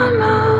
alone.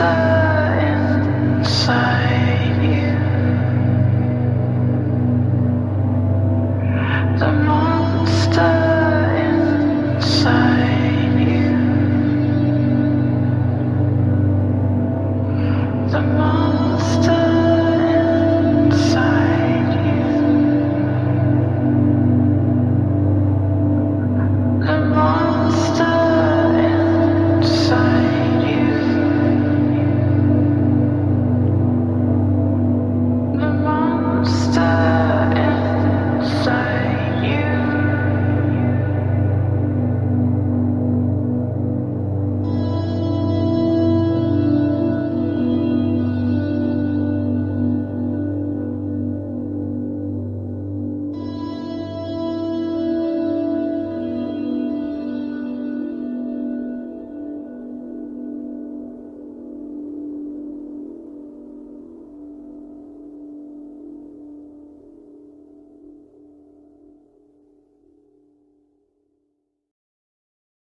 star.